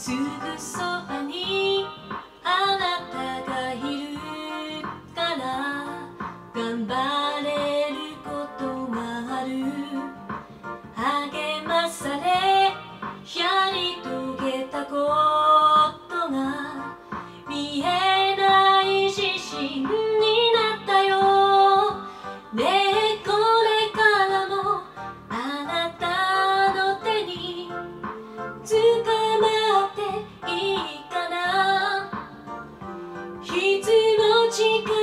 すぐそばにあなたがいるから頑張れることがある。励まされやり遂げたことが見える she could.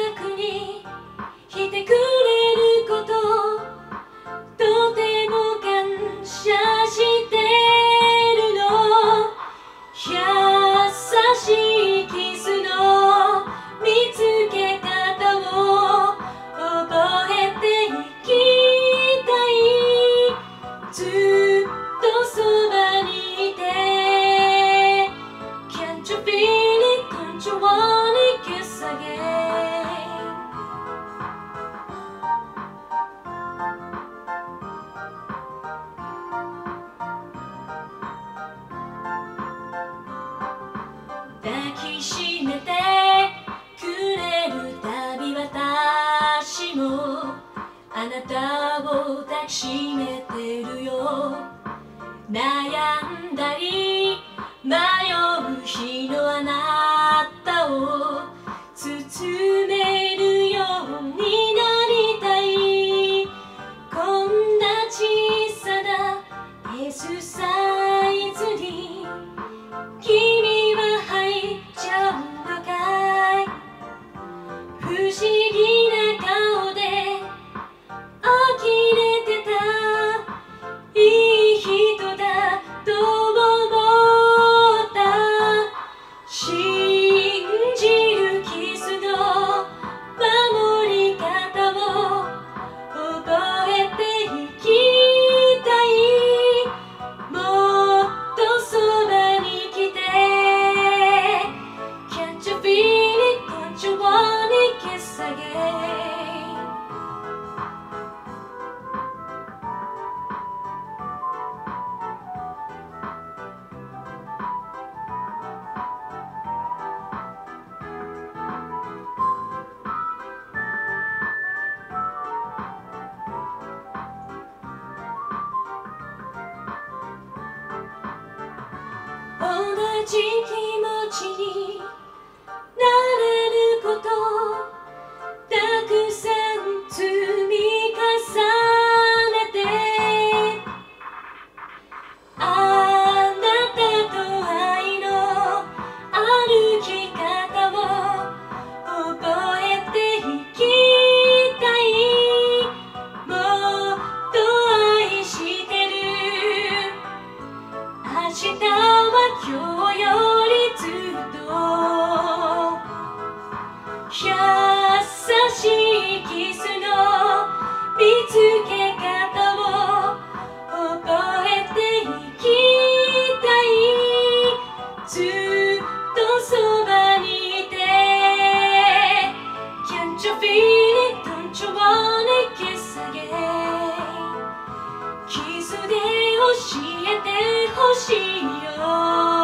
きしめてくれるたび私もあなたを抱きしめてるよ。悩んだり迷う日のあなたを。包めるようになりたい。こんな小さなエスさ。ち気持ちに日は今日よりずっとしいよ。